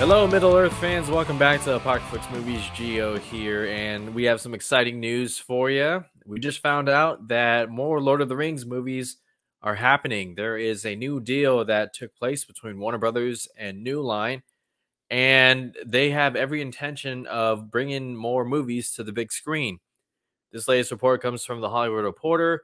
Hello, Middle Earth fans. Welcome back to Apocaflix Movies. Gio here, and we have some exciting news for you. We just found out that more Lord of the Rings movies are happening. There is a new deal that took place between Warner Brothers and New Line, and they have every intention of bringing more movies to the big screen. This latest report comes from the Hollywood Reporter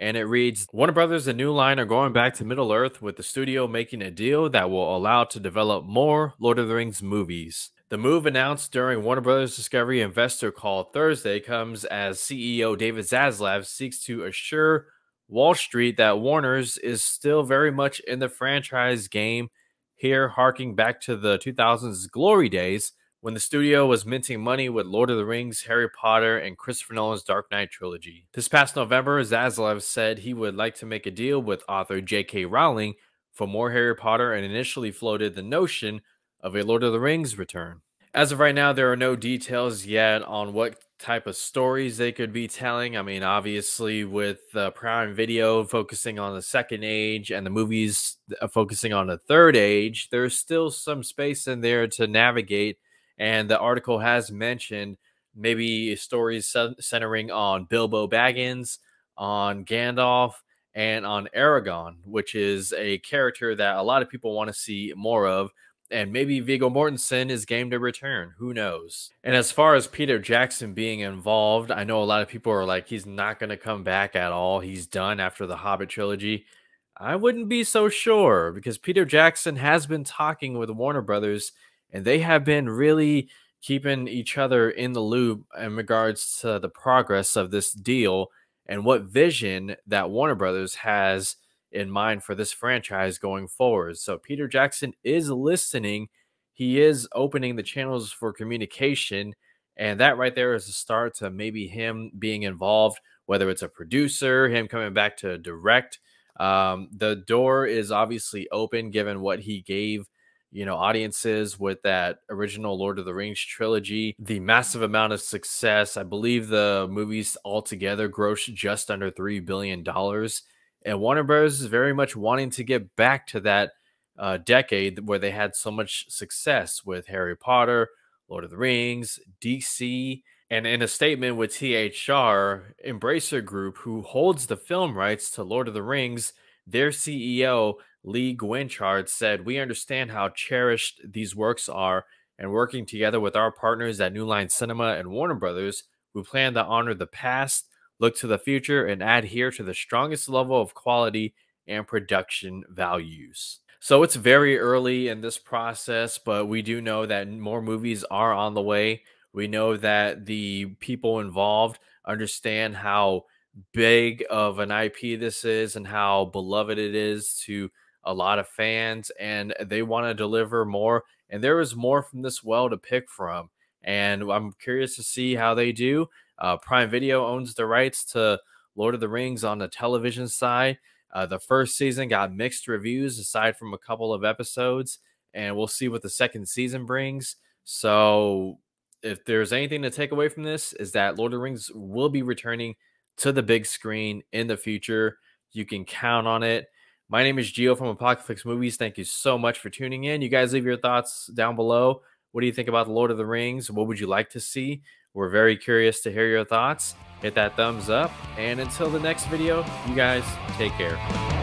and it reads Warner Brothers and New Line are going back to Middle Earth with the studio making a deal that will allow to develop more Lord of the Rings movies. The move announced during Warner Brothers Discovery investor call Thursday comes as CEO David Zaslav seeks to assure Wall Street that Warner's is still very much in the franchise game here harking back to the 2000s glory days when the studio was minting money with Lord of the Rings, Harry Potter, and Christopher Nolan's Dark Knight trilogy. This past November, Zaslav said he would like to make a deal with author J.K. Rowling for more Harry Potter and initially floated the notion of a Lord of the Rings return. As of right now, there are no details yet on what type of stories they could be telling. I mean, obviously, with uh, Prime Video focusing on the second age and the movies uh, focusing on the third age, there's still some space in there to navigate and the article has mentioned maybe stories centering on Bilbo Baggins, on Gandalf, and on Aragorn, which is a character that a lot of people want to see more of. And maybe Viggo Mortensen is game to return. Who knows? And as far as Peter Jackson being involved, I know a lot of people are like, he's not going to come back at all. He's done after the Hobbit trilogy. I wouldn't be so sure because Peter Jackson has been talking with Warner Brothers and they have been really keeping each other in the loop in regards to the progress of this deal and what vision that Warner Brothers has in mind for this franchise going forward. So Peter Jackson is listening. He is opening the channels for communication. And that right there is a start to maybe him being involved, whether it's a producer, him coming back to direct. Um, the door is obviously open given what he gave you know audiences with that original Lord of the Rings trilogy. The massive amount of success. I believe the movies altogether grossed just under three billion dollars, and Warner Bros. is very much wanting to get back to that uh, decade where they had so much success with Harry Potter, Lord of the Rings, DC. And in a statement with THR, Embracer Group, who holds the film rights to Lord of the Rings, their CEO Lee Guinchard said, We understand how cherished these works are, and working together with our partners at New Line Cinema and Warner Brothers, we plan to honor the past, look to the future, and adhere to the strongest level of quality and production values. So it's very early in this process, but we do know that more movies are on the way. We know that the people involved understand how big of an IP this is and how beloved it is to a lot of fans and they want to deliver more. And there is more from this well to pick from. And I'm curious to see how they do. Uh, Prime Video owns the rights to Lord of the Rings on the television side. Uh, the first season got mixed reviews aside from a couple of episodes, and we'll see what the second season brings. So, if there's anything to take away from this, is that Lord of the Rings will be returning to the big screen in the future. You can count on it. My name is Gio from Apocaflix Movies. Thank you so much for tuning in. You guys leave your thoughts down below. What do you think about The Lord of the Rings? What would you like to see? We're very curious to hear your thoughts. Hit that thumbs up. And until the next video, you guys take care.